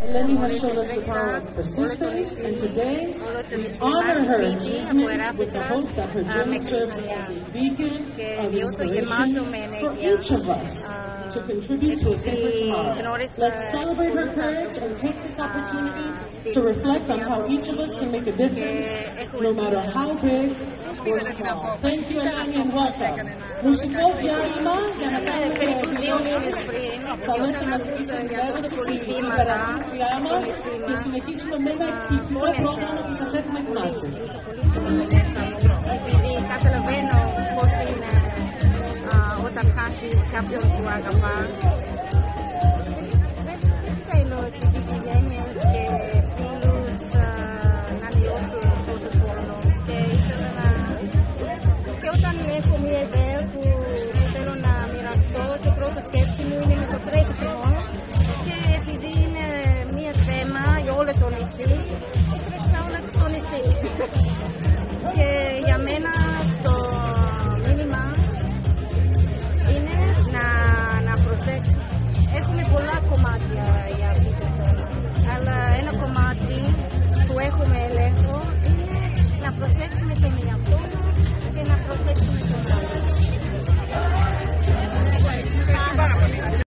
Eleni has shown us the power of persistence, and today we honor her achievement with the hope that her journey serves as a beacon of inspiration for each of us to contribute to a safer tomorrow. Let's celebrate her courage and take this opportunity to reflect on how each of us can make a difference, no matter how big or small. Thank you, Eleni, and welcome. Μουσικό διάλειμμα για να κάνουμε δηλώσεις στα μέσα μαζικής ενημέρωσης η υπεραγγλία μας και συνεχίσουμε με ένα εκπληκτικό πρόγραμμα που σας έχουμε ετοιμάσει. κάποιον που αγαπά. Δεν, δεν θέλω τι οικογένειε και φίλου να νιώθουν τόσο πόνο. Και ήθελα να. Και όταν έχω μια ιδέα που θέλω να μοιραστώ, το πρώτο σκέψη μου είναι με το τρέξιμο. Και επειδή είναι μια θέμα για όλο το νησί, τρέξα όλο το νησί.